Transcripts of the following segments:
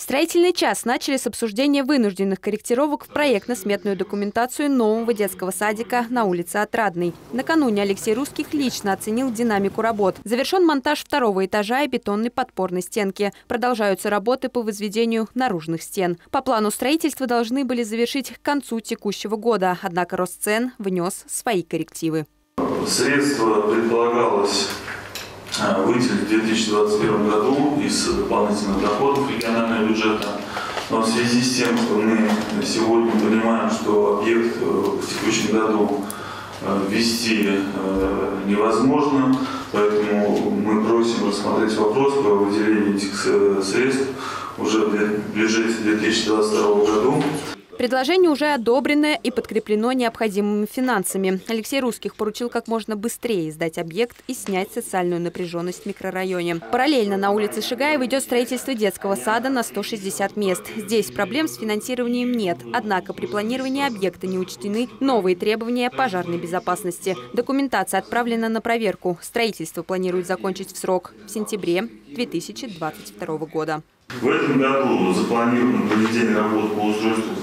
Строительный час начали с обсуждения вынужденных корректировок в проектно-сметную документацию нового детского садика на улице Отрадной. Накануне Алексей Русских лично оценил динамику работ. Завершен монтаж второго этажа и бетонной подпорной стенки. Продолжаются работы по возведению наружных стен. По плану строительства должны были завершить к концу текущего года, однако Росцен внес свои коррективы. Средства предполагалось выделить в 2021 году из дополнительных доходов регионального бюджета. Но в связи с тем, что мы сегодня понимаем, что объект э, в текущем году э, ввести э, невозможно, поэтому мы просим рассмотреть вопрос по выделению этих средств уже в бюджете 2022 году. Предложение уже одобрено и подкреплено необходимыми финансами. Алексей Русских поручил как можно быстрее сдать объект и снять социальную напряженность в микрорайоне. Параллельно на улице Шигаева идет строительство детского сада на 160 мест. Здесь проблем с финансированием нет. Однако при планировании объекта не учтены новые требования пожарной безопасности. Документация отправлена на проверку. Строительство планируют закончить в срок в сентябре 2022 года. В этом году запланировано проведение работ по устройству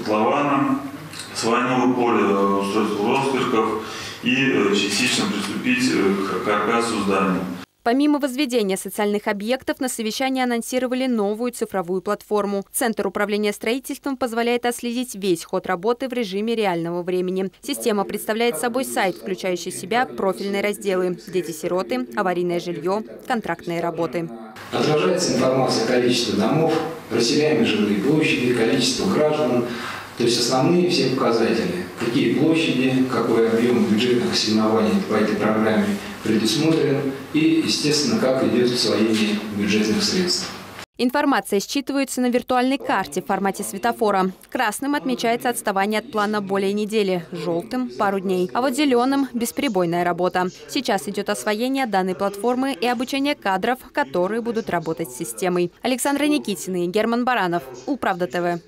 свайного поля, устройству росперков и э, частично приступить э, к каркасу здания. Помимо возведения социальных объектов, на совещании анонсировали новую цифровую платформу. Центр управления строительством позволяет отследить весь ход работы в режиме реального времени. Система представляет собой сайт, включающий в себя профильные разделы «Дети-сироты», «Аварийное жилье», «Контрактные работы». Отражается информация о количестве домов, расселяемой жилые площади, количество граждан, то есть основные все показатели, какие площади, какой объем бюджетных ассигнований по этой программе предусмотрен и, естественно, как идет освоение бюджетных средств. Информация считывается на виртуальной карте в формате светофора. Красным отмечается отставание от плана более недели, желтым – пару дней, а вот зеленым – бесперебойная работа. Сейчас идет освоение данной платформы и обучение кадров, которые будут работать с системой. Александра Никитина и Герман Баранов. Управда ТВ.